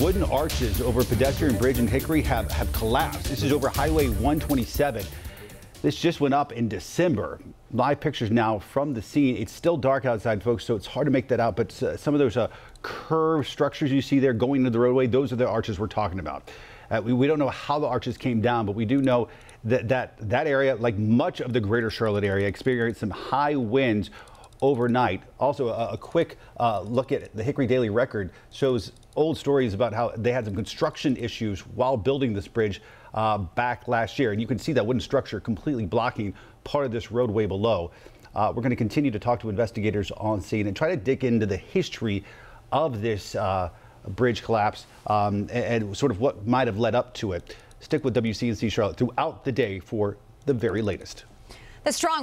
wooden arches over pedestrian bridge in Hickory have, have collapsed. This is over Highway 127. This just went up in December. Live pictures now from the scene. It's still dark outside, folks, so it's hard to make that out. But uh, some of those uh, curved structures you see there going into the roadway, those are the arches we're talking about. Uh, we, we don't know how the arches came down, but we do know that that, that area, like much of the greater Charlotte area, experienced some high winds overnight. Also, a, a quick uh, look at the Hickory Daily Record shows old stories about how they had some construction issues while building this bridge uh, back last year. And you can see that wooden structure completely blocking part of this roadway below. Uh, we're going to continue to talk to investigators on scene and try to dig into the history of this uh, bridge collapse um, and, and sort of what might have led up to it. Stick with WCNC Charlotte throughout the day for the very latest. The strong